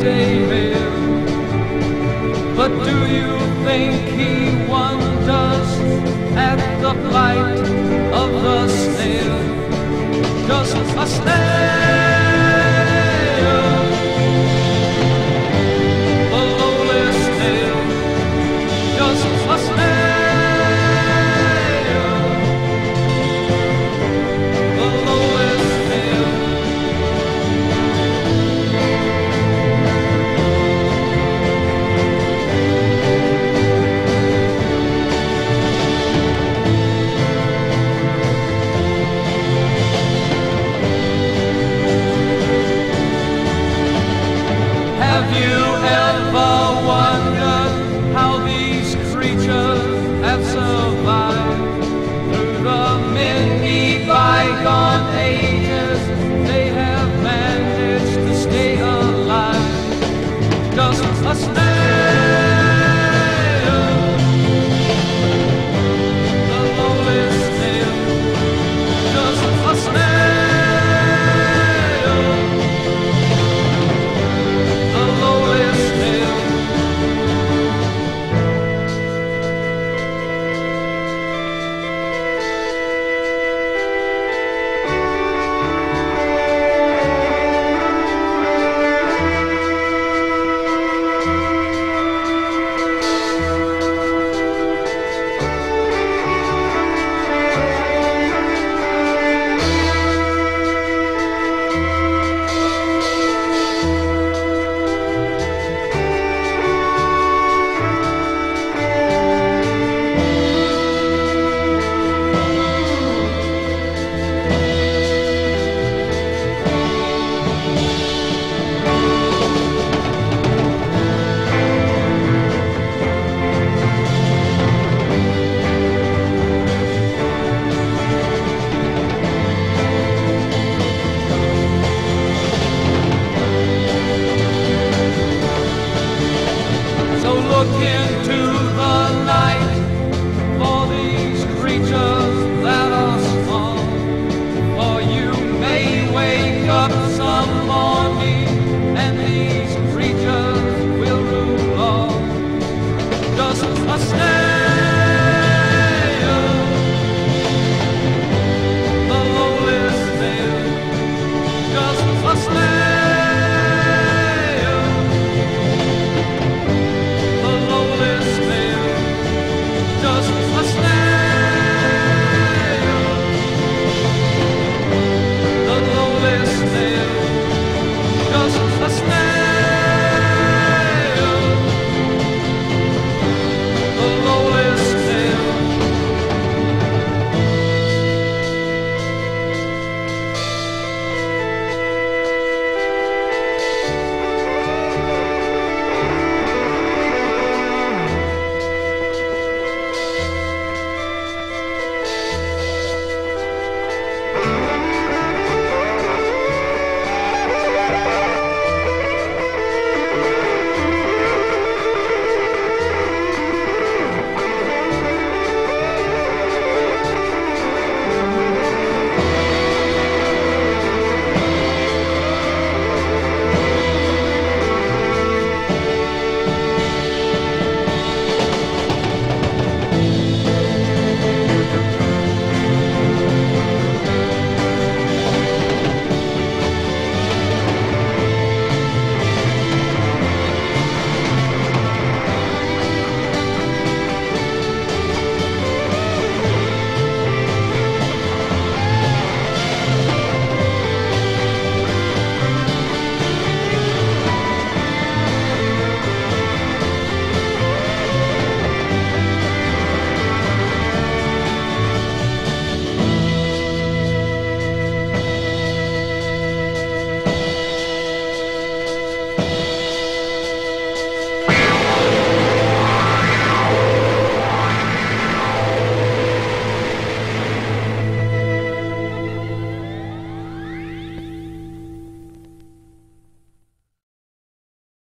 baby. But do you think he wonders at the plight of the a snake.